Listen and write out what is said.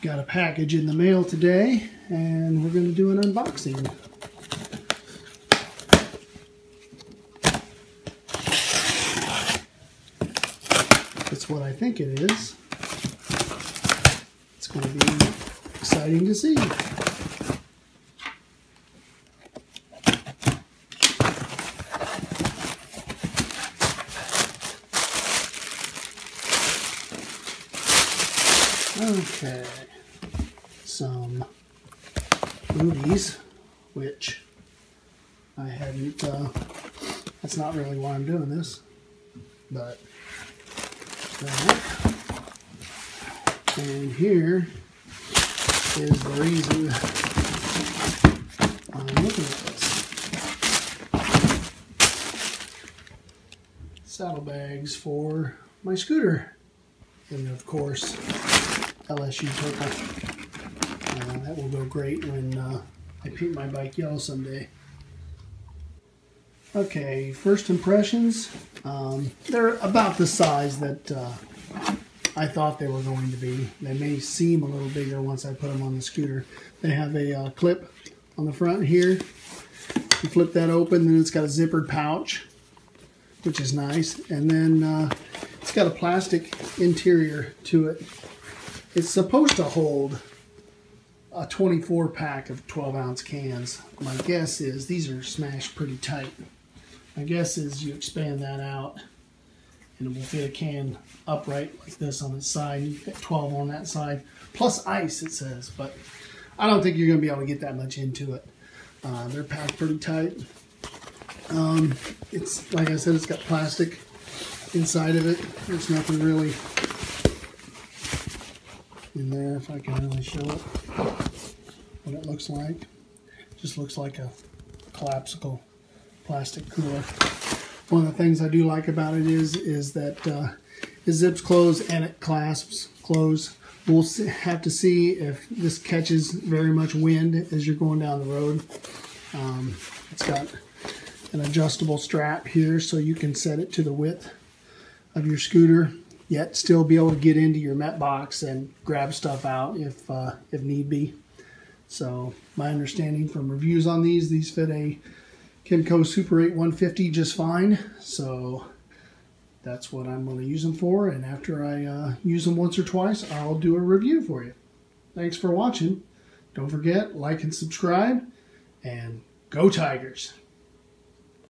Got a package in the mail today, and we're going to do an unboxing. That's what I think it is. It's going to be exciting to see. Okay, some movies, which I hadn't, uh, that's not really why I'm doing this, but that. And here is the reason I'm looking at this. Saddlebags for my scooter. And of course, LSU purple. Uh, that will go great when uh, I paint my bike yellow someday. Okay, first impressions. Um, they're about the size that uh, I thought they were going to be. They may seem a little bigger once I put them on the scooter. They have a uh, clip on the front here. You flip that open, then it's got a zippered pouch, which is nice. And then uh, it's got a plastic interior to it it's supposed to hold a 24 pack of 12 ounce cans. My guess is these are smashed pretty tight. My guess is you expand that out and it will fit a can upright like this on its side. You fit 12 on that side, plus ice it says, but I don't think you're going to be able to get that much into it. Uh, they're packed pretty tight. Um, it's like I said, it's got plastic inside of it. There's nothing really in there if I can really show it what it looks like. just looks like a collapsible plastic cooler. One of the things I do like about it is is that uh, it zips closed and it clasps closed. We'll have to see if this catches very much wind as you're going down the road. Um, it's got an adjustable strap here so you can set it to the width of your scooter yet still be able to get into your Met box and grab stuff out if uh, if need be. So my understanding from reviews on these, these fit a KYMCO Super 8 150 just fine. So that's what I'm going to use them for. And after I uh, use them once or twice, I'll do a review for you. Thanks for watching. Don't forget, like and subscribe, and go Tigers!